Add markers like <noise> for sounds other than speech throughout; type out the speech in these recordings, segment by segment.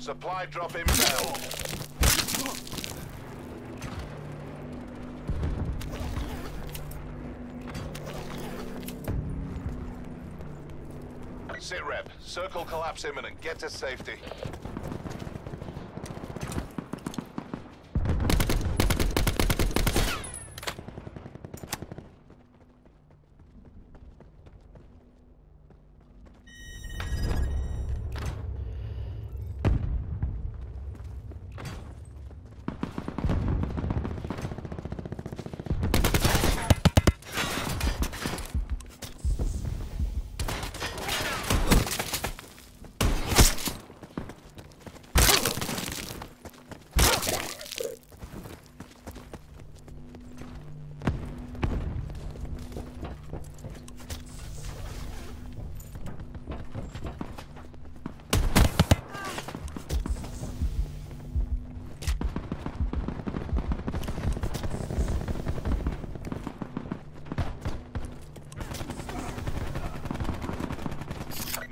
Supply drop inbound. Sit rep. Circle collapse imminent. Get to safety.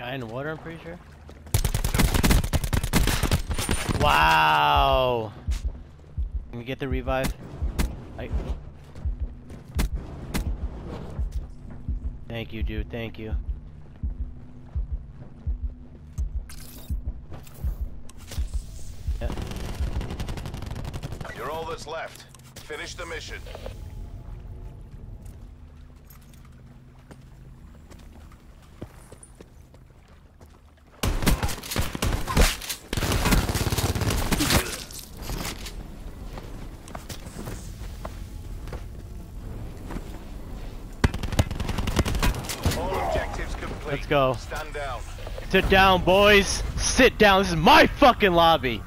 Guy in the water, I'm pretty sure. Wow. Can we get the revive? I... Thank you, dude. Thank you. You're all that's left. Finish the mission. Let's go. Stand down. Sit down, boys. Sit down. This is my fucking lobby.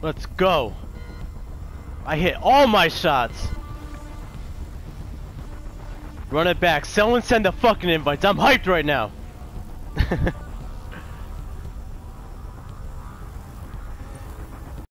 Let's go. I hit all my shots. Run it back. Someone send the fucking invites. I'm hyped right now. <laughs>